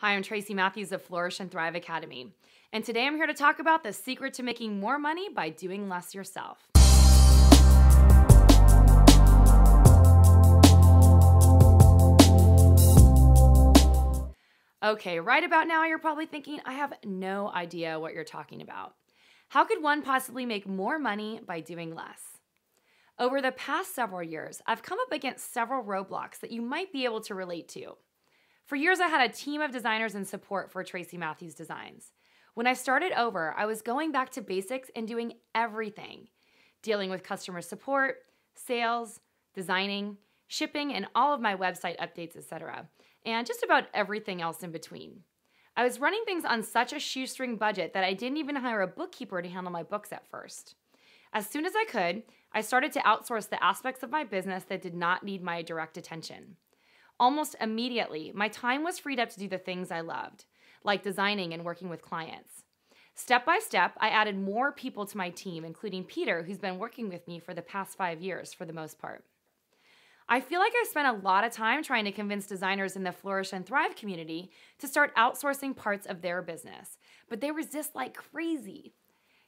Hi, I'm Tracy Matthews of Flourish and Thrive Academy, and today I'm here to talk about the secret to making more money by doing less yourself. Okay, right about now, you're probably thinking, I have no idea what you're talking about. How could one possibly make more money by doing less? Over the past several years, I've come up against several roadblocks that you might be able to relate to. For years, I had a team of designers and support for Tracy Matthews Designs. When I started over, I was going back to basics and doing everything dealing with customer support, sales, designing, shipping, and all of my website updates, etc., and just about everything else in between. I was running things on such a shoestring budget that I didn't even hire a bookkeeper to handle my books at first. As soon as I could, I started to outsource the aspects of my business that did not need my direct attention. Almost immediately, my time was freed up to do the things I loved, like designing and working with clients. Step by step, I added more people to my team, including Peter, who's been working with me for the past five years for the most part. I feel like I've spent a lot of time trying to convince designers in the Flourish and Thrive community to start outsourcing parts of their business, but they resist like crazy.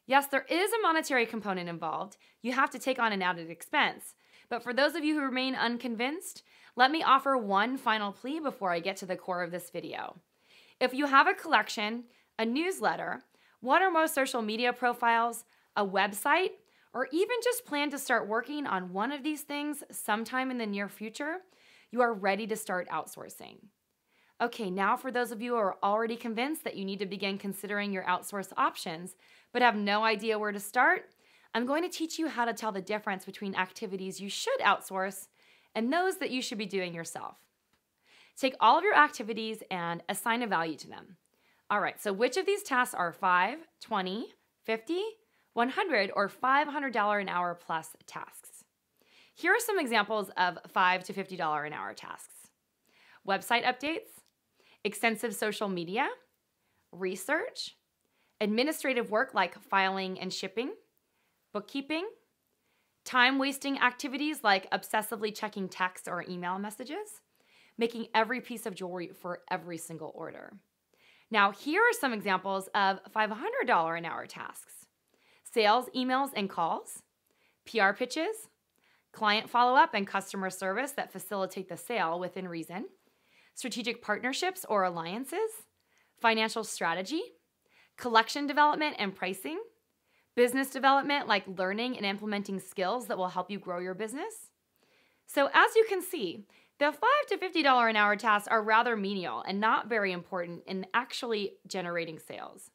Yes, there is a monetary component involved. You have to take on an added expense. But for those of you who remain unconvinced, let me offer one final plea before I get to the core of this video. If you have a collection, a newsletter, one or more social media profiles, a website, or even just plan to start working on one of these things sometime in the near future, you are ready to start outsourcing. Okay, now for those of you who are already convinced that you need to begin considering your outsource options, but have no idea where to start, I'm going to teach you how to tell the difference between activities you should outsource and those that you should be doing yourself. Take all of your activities and assign a value to them. All right, so which of these tasks are 5, 20, 50, 100, or $500 an hour plus tasks? Here are some examples of 5 to $50 an hour tasks website updates, extensive social media, research, administrative work like filing and shipping, bookkeeping, time wasting activities like obsessively checking text or email messages, making every piece of jewelry for every single order. Now, here are some examples of $500 an hour tasks sales, emails, and calls, PR pitches, client follow up and customer service that facilitate the sale within reason, strategic partnerships or alliances, financial strategy, collection development and pricing, business development, like learning and implementing skills that will help you grow your business. So, as you can see, the 5 to $50 an hour tasks are rather menial and not very important in actually generating sales.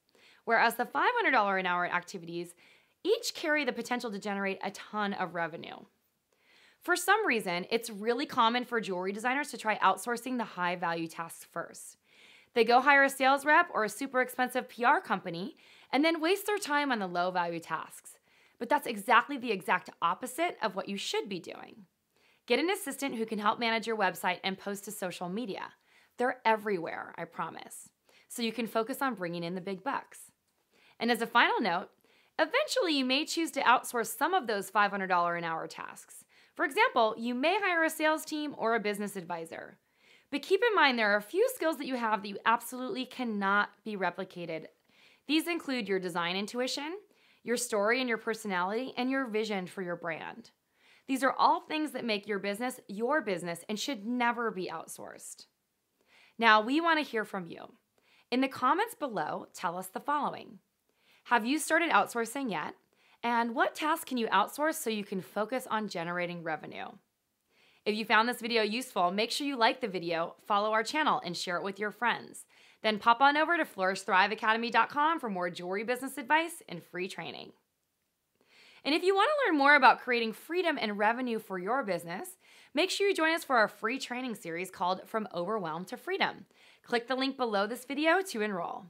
Whereas the $500 an hour activities each carry the potential to generate a ton of revenue. For some reason, it's really common for jewelry designers to try outsourcing the high value tasks first. They go hire a sales rep or a super expensive PR company and then waste their time on the low value tasks. But that's exactly the exact opposite of what you should be doing. Get an assistant who can help manage your website and post to social media. They're everywhere, I promise. So you can focus on bringing in the big bucks. And as a final note, eventually you may choose to outsource some of those $500 an hour tasks. For example, you may hire a sales team or a business advisor. But keep in mind there are a few skills that you have that you absolutely cannot be replicated these include your design intuition, your story and your personality, and your vision for your brand. These are all things that make your business your business and should never be outsourced. Now, we want to hear from you. In the comments below, tell us the following Have you started outsourcing yet? And what tasks can you outsource so you can focus on generating revenue? If you found this video useful, make sure you like the video, follow our channel, and share it with your friends. Then pop on over to flourishthriveacademy.com for more jewelry business advice and free training. And if you want to learn more about creating freedom and revenue for your business, make sure you join us for our free training series called From Overwhelm to Freedom. Click the link below this video to enroll.